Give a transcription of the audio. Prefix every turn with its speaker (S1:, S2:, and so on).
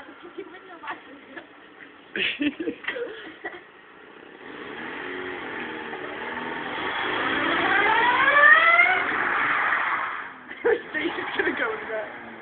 S1: on because you wouldn't gonna go in
S2: there.